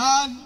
الآن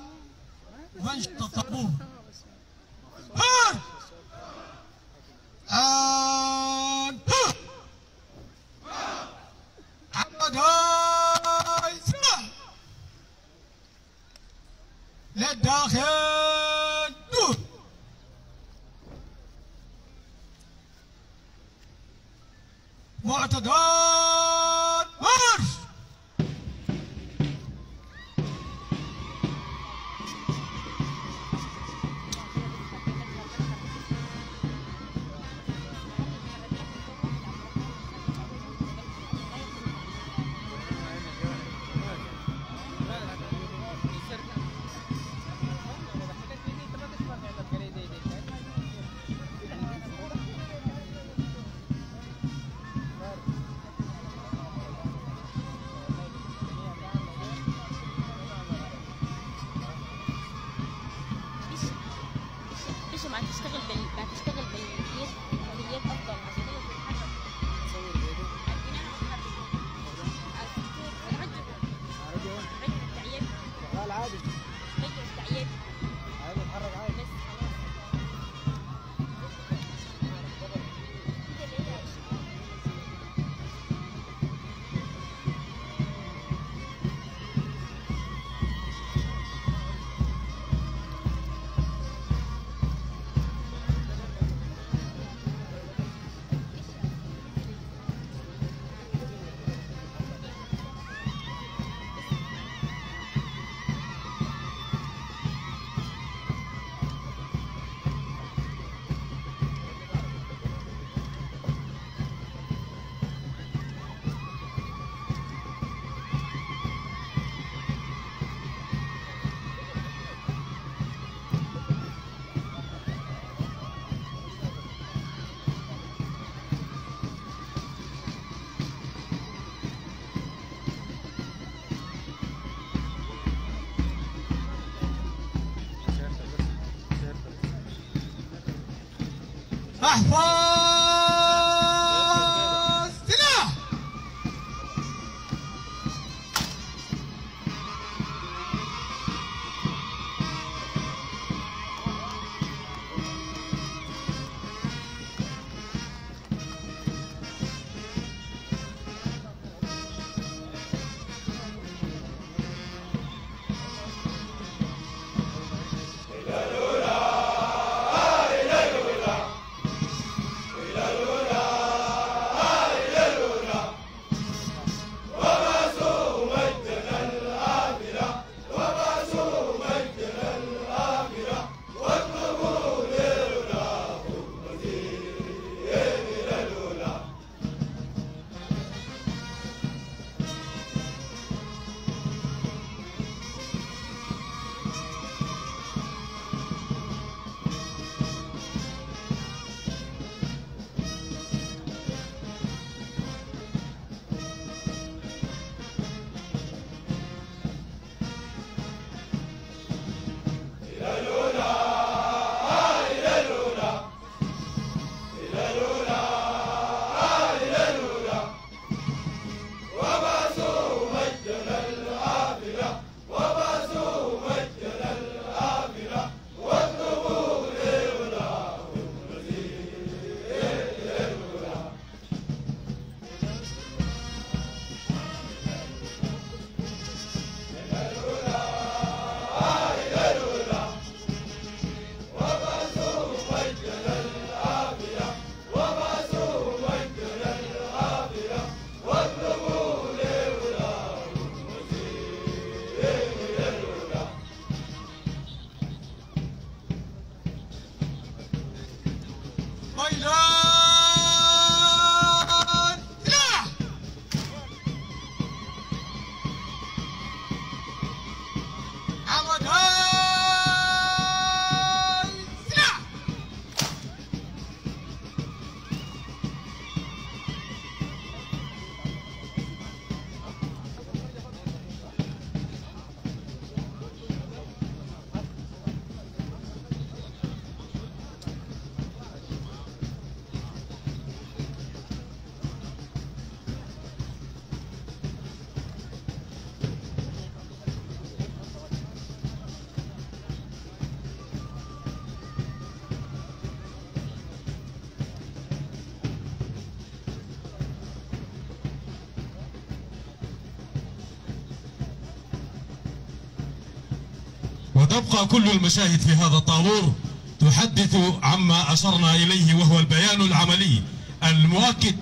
وتبقى كل المشاهد في هذا الطابور تحدث عما أشرنا إليه وهو البيان العملي المؤكد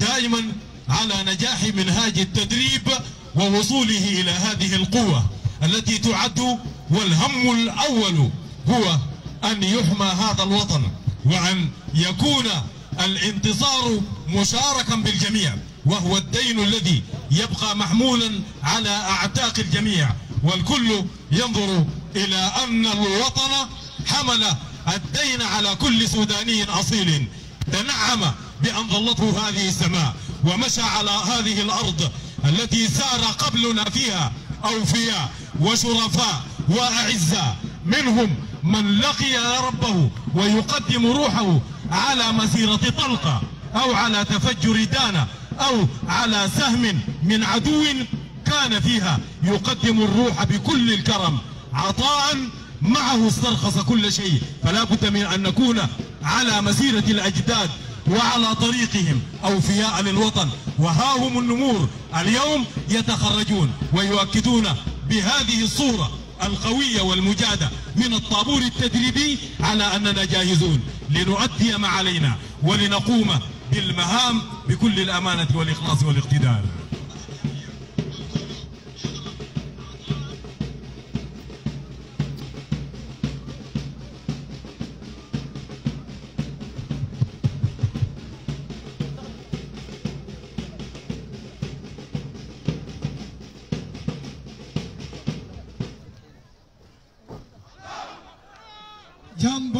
دائما على نجاح منهاج التدريب ووصوله إلى هذه القوة التي تعد والهم الأول هو أن يحمى هذا الوطن وأن يكون الانتصار مشاركا بالجميع وهو الدين الذي يبقى محمولا على أعتاق الجميع والكل ينظر إلى أن الوطن حمل الدين على كل سوداني أصيل. تنعم بأن ظلته هذه السماء ومشى على هذه الأرض التي سار قبلنا فيها أوفياء وشرفاء وأعزاء. منهم من لقي ربه ويقدم روحه على مسيرة طلقة أو على تفجر دانة أو على سهم من عدو كان فيها. يقدم الروح بكل الكرم. عطاء معه استرخص كل شيء فلا بد من أن نكون على مسيرة الأجداد وعلى طريقهم أوفياء للوطن. وها هم النمور اليوم يتخرجون ويؤكدون بهذه الصورة القوية والمجادة من الطابور التدريبي على أننا جاهزون لنؤدي ما علينا ولنقوم بالمهام بكل الأمانة والإخلاص والاقتدار. طابور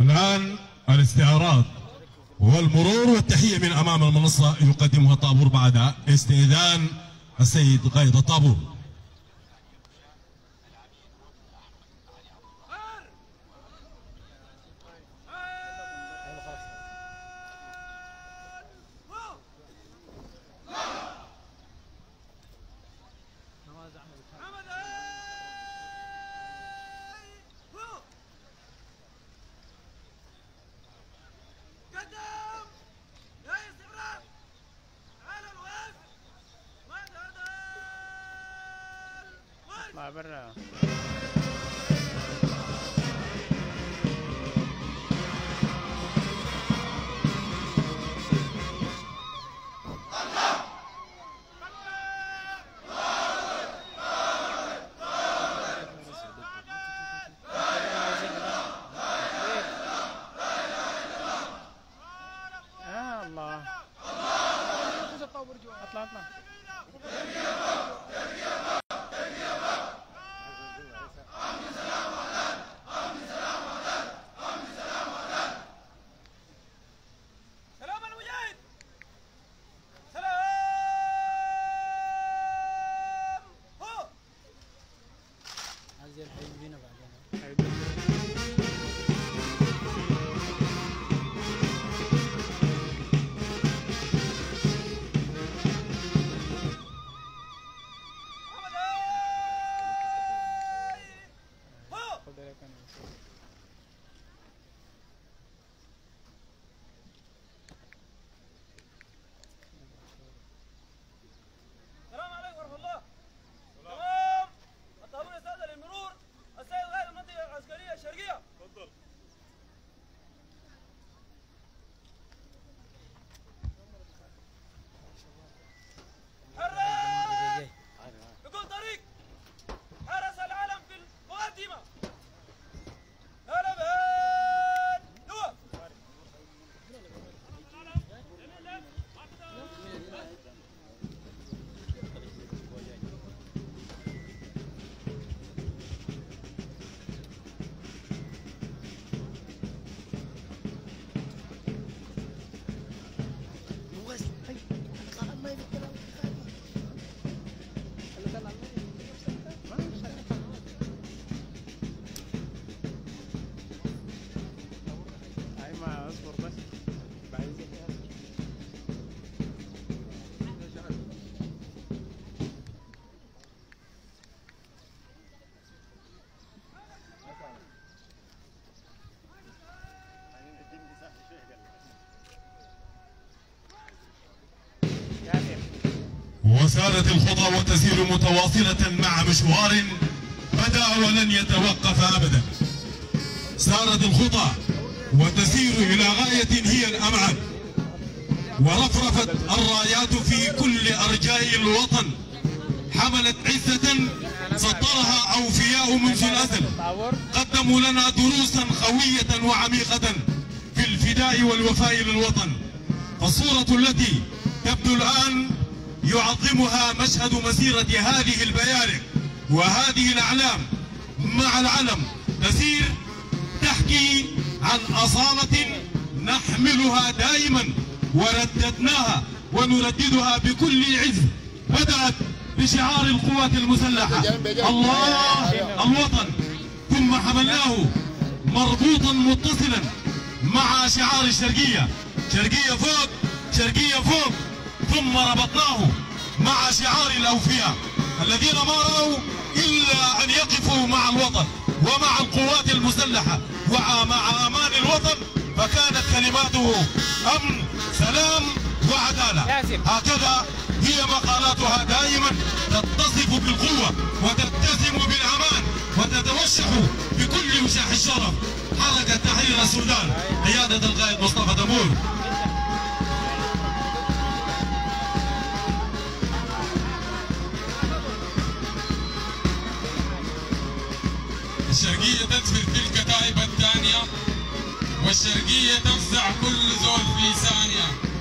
الآن الاستعراض والمرور والتحية من أمام المنصة يقدمها الطابور بعد استئذان السيد قائد الطابور وسارت الخطى وتسير متواصلة مع مشوار بدأ ولن يتوقف أبدا. سارت الخطى وتسير إلى غاية هي الأمعن. ورفرفت الرايات في كل أرجاء الوطن. حملت عزة سطرها أوفياء منذ الأزل. قدموا لنا دروسا قوية وعميقة في الفداء والوفاء للوطن. فالصورة التي تبدو الآن يعظمها مشهد مسيرة هذه البيارق وهذه الأعلام مع العلم تسير تحكي عن أصالة نحملها دائما ورددناها ونرددها بكل عز بدأت بشعار القوات المسلحة. الله الوطن. ثم حملناه مربوطا متصلا مع شعار الشرقية. شرقية فوق شرقية فوق. ثم ربطناه مع شعار الأوفياء الذين ما رأوا إلا أن يقفوا مع الوطن ومع القوات المسلحة ومع أمان الوطن فكانت كلماته أمن سلام وعدالة. هكذا هي مقالاتها دائما تتصف بالقوة وتتسم بالأمان وتتوشح بكل وشاح الشرف. حركة تحرير السودان. قيادة القائد مصطفى دمور الشرقية تدفر في الكتائب الثانية والشرقية تفزع كل زول في ثانية.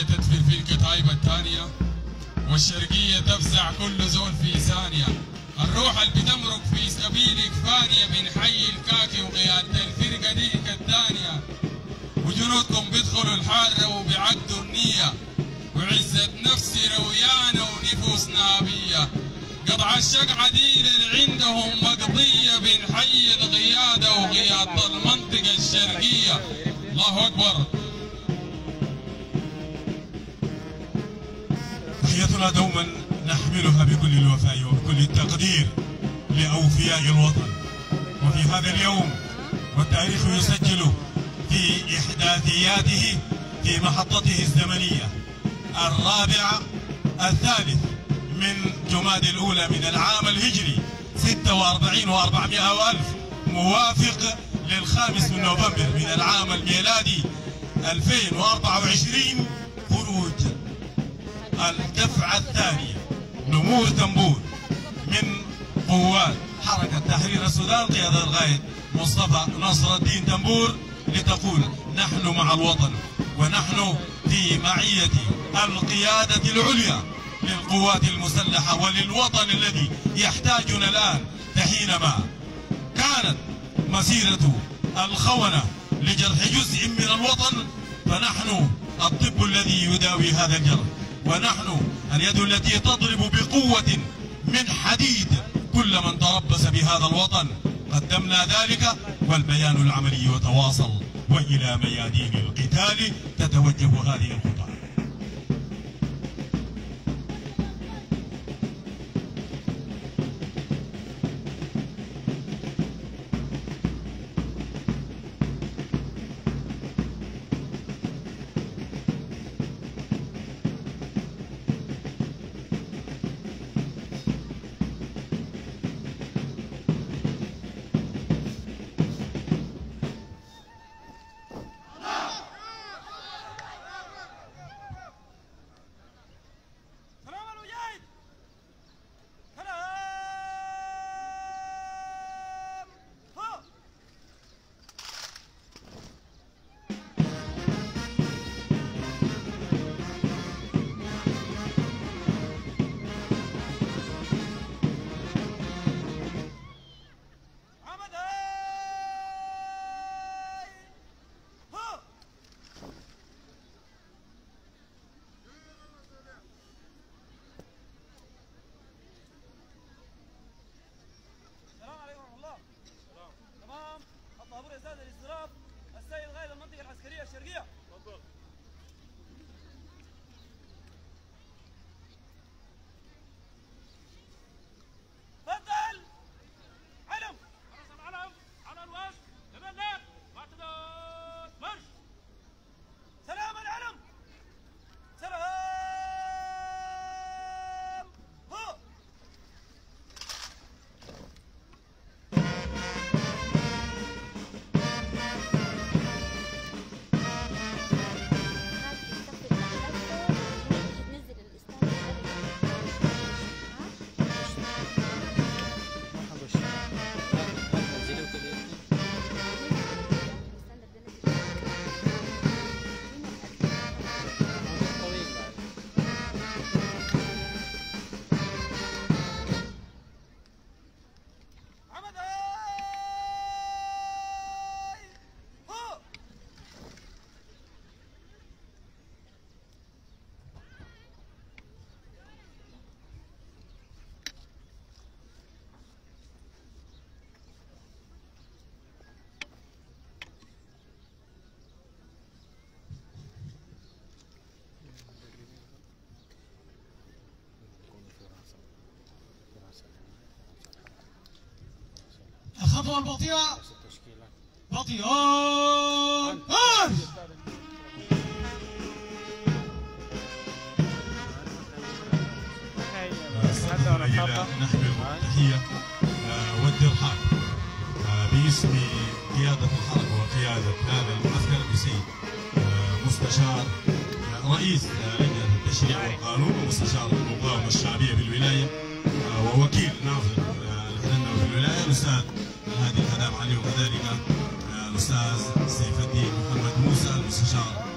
والشرقية تدفن في الكتايب الثانية والشرقية تفزع كل زول في ثانية. الروح اللي بتمرق في سبيلك فانية من حي الكاكي وقيادة الفرقة ديك الثانية وجنودكم بيدخلوا الحارة وبيعدوا النية. وعزة نفس رويانة ونفوس نابية قطع الشقعة دي عندهم مقضية بين حي القيادة وقيادة المنطقة الشرقية. الله أكبر. تحيتنا دوما نحملها بكل الوفاء وبكل التقدير لأوفياء الوطن. وفي هذا اليوم والتاريخ يسجل في إحداثياته في محطته الزمنية الرابع الثالث من جماد الأولى من العام الهجري 46 و400 وألف موافق للخامس من نوفمبر من العام الميلادي 2024 خروج الدفعة الثانية. نمور تنبور من قوات حركة تحرير السودان قيادة القائد مصطفى نصر الدين تنبور لتقول نحن مع الوطن ونحن في معية القيادة العليا للقوات المسلحة وللوطن الذي يحتاجنا الآن فحينما كانت مسيرة الخونة لجرح جزء من الوطن فنحن الطب الذي يداوي هذا الجرح. ونحن اليد التي تضرب بقوة من حديد كل من تربص بهذا الوطن. قدمنا ذلك والبيان العملي يتواصل وإلى ميادين القتال تتوجه هذه الخطى البطيئة بطيئة آه، باسم قيادة وقيادة هذا المعسكر مستشار رئيس لجنة التشريع والقانون ومستشار المقاومة الشعبية ووكيل ناظر آه، الأستاذ هادي الهدام علي وكذلك آه، الأستاذ سيف الدين محمد موسى المستشار.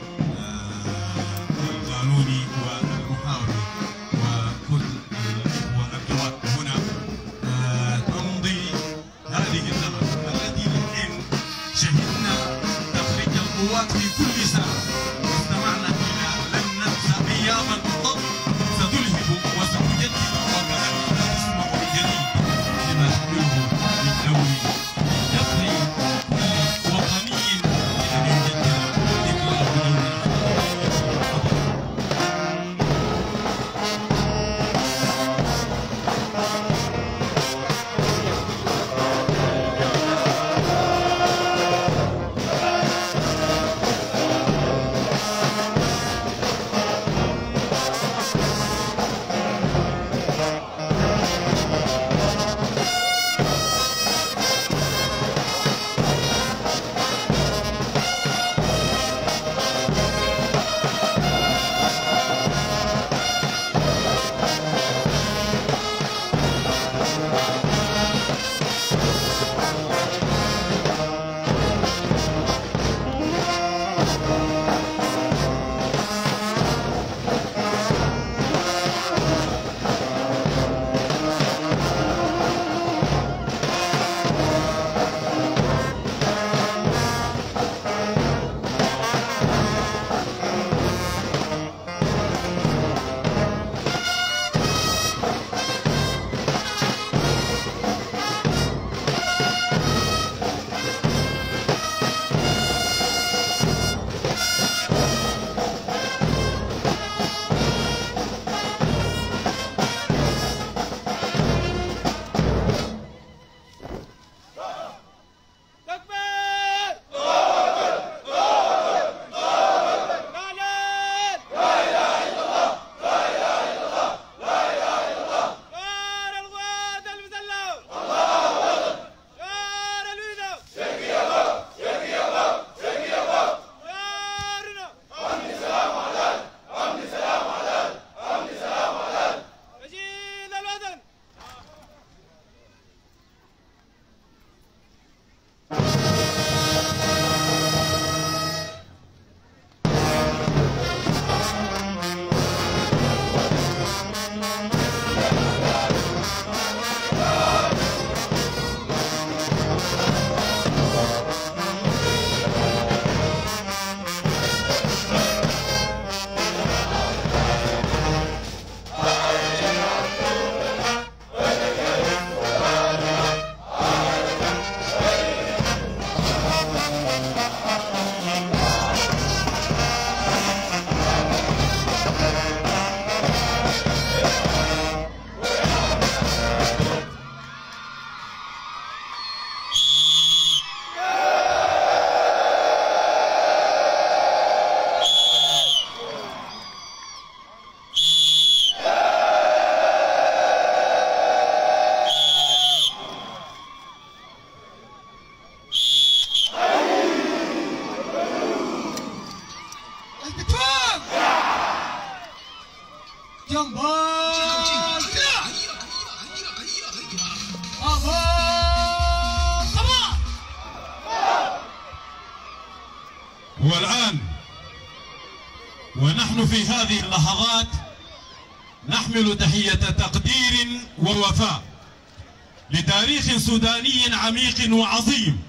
سوداني عميق وعظيم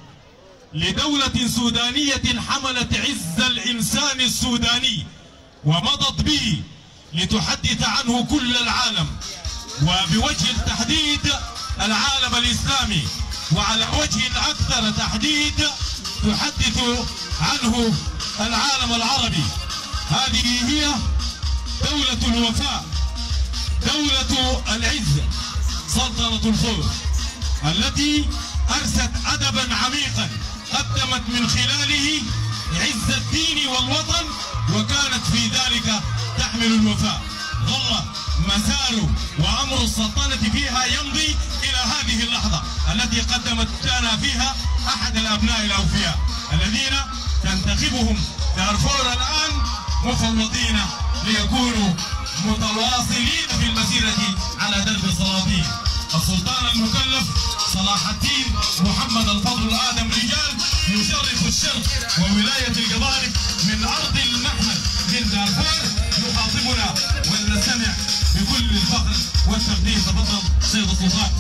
لدولة سودانية حملت عز الإنسان السوداني ومضت به لتحدث عنه كل العالم وبوجه التحديد العالم الإسلامي وعلى وجه الأكثر تحديد تحدث عنه العالم العربي. هذه هي دولة الوفاء دولة العز سلطنة الخلق التي أرست أدبا عميقا قدمت من خلاله عز الدين والوطن وكانت في ذلك تحمل الوفاء. ظل مسار وأمر السلطنة فيها يمضي إلى هذه اللحظة التي قدمت لنا فيها أحد الأبناء الأوفياء الذين تنتخبهم دارفور الآن مفوضين ليكونوا متواصلين في المسيرة على درب السلاطين. السلطان المكلف صلاح الدين محمد الفضل آدم رجال يشرف الشرق وولاية القضارب من أرض المحمد من دارفور يخاطبنا ولنستمع بكل الفخر والتقدير تفضل سيد السلطان.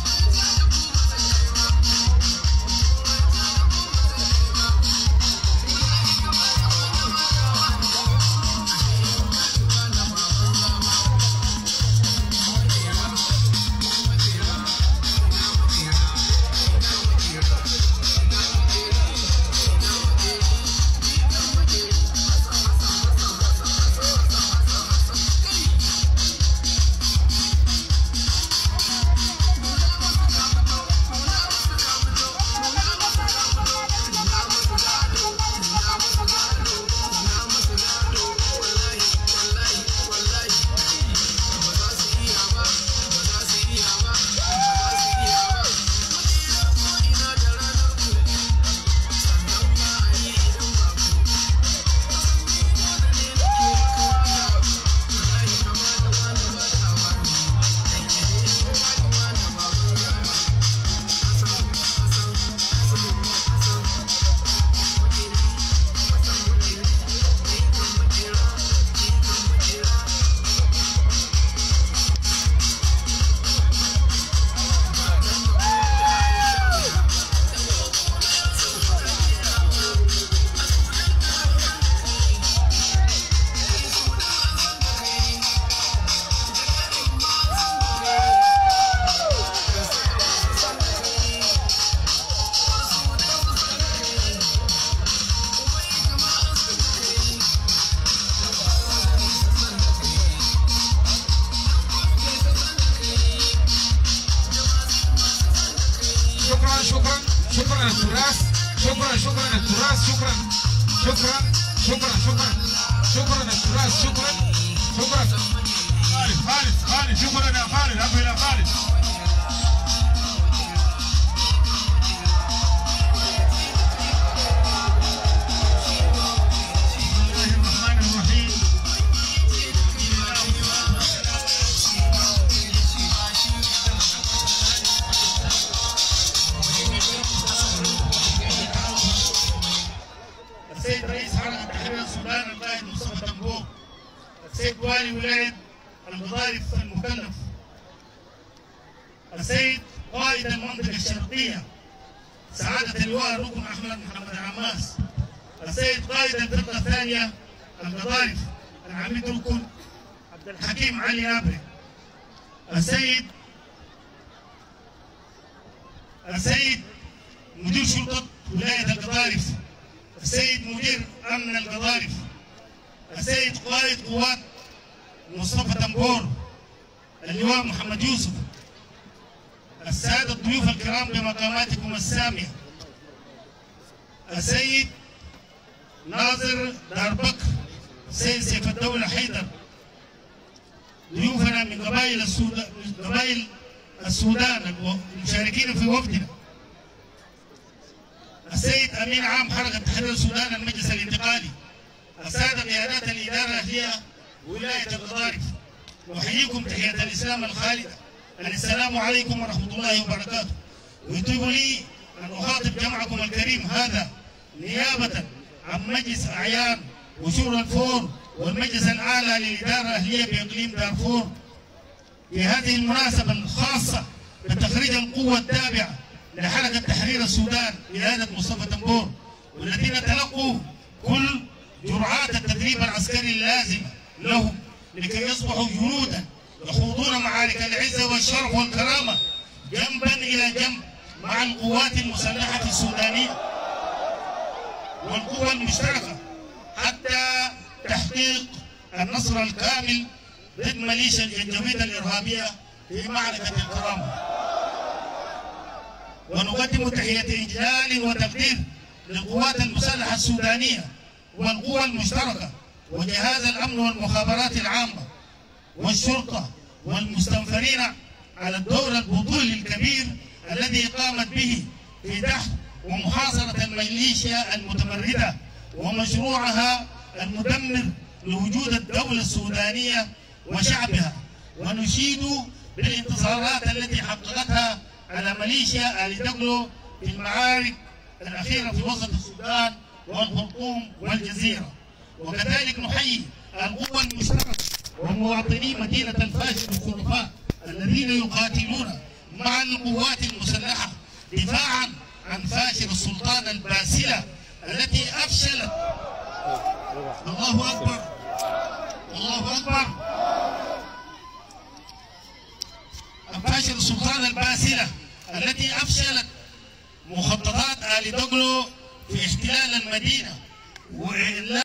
السيد والي ولاية الوظائف المكلف السيد قائد المنطقة الشرقية سعادة اللواء الركن أحمد محمد عماس السيد قائد الفرقة الثانية القضارف العميد ركن عبد الحكيم علي أبري السيد السيد مدير شرطة ولاية القضارف السيد مدير أمن القضارف السيد قائد قوات مصطفى تنبور اللواء محمد يوسف السادة الضيوف الكرام بمقاماتكم السامية السيد ناظر دار بكر السيد سيف الدولة حيدر ضيوفنا من قبائل السودان قبائل السودان المشاركين في وفدنا السيد أمين عام حركة تحرير السودان المجلس الانتقالي السادة قيادات الإدارة هي ولاية القضارف أحييكم تحية الإسلام الخالدة. السلام عليكم ورحمة الله وبركاته. ويطيب لي أن أخاطب جمعكم الكريم هذا نيابة عن مجلس أعيان وشور الفور والمجلس الأعلى للإدارة الأهلية بإقليم دارفور. في هذه المناسبة الخاصة بتخريج القوة التابعة لحركة تحرير السودان بقيادة مصطفى تنبور والذين تلقوا كل جرعات التدريب العسكري اللازمة لهم لكي يصبحوا جنودا يخوضون معارك العزة والشرف والكرامة جنبا إلى جنب مع القوات المسلحة السودانية والقوى المشتركة حتى تحقيق النصر الكامل ضد ميليشيا الجنجويد الإرهابية في معركة الكرامة. ونقدم تحية إجلال وتقدير للقوات المسلحة السودانية والقوى المشتركة وجهاز الأمن والمخابرات العامة والشرطة والمستنفرين على الدور البطولي الكبير الذي قامت به في دحر ومحاصرة الميليشيا المتمردة ومشروعها المدمر لوجود الدولة السودانية وشعبها. ونشيد بالانتصارات التي حققتها على ميليشيا آل دقلو في المعارك الأخيرة في وسط السودان والخرطوم والجزيرة. وكذلك نحيي القوى المشتركة ومواطني مدينة الفاشل والشرفاء الذين يقاتلون مع القوات المسلحة دفاعا عن فاشل السلطان الباسلة التي أفشلت. الله أكبر. الله أكبر. فاشل السلطان الباسلة التي أفشلت مخططات آل دوغلو في احتلال المدينة وإعلان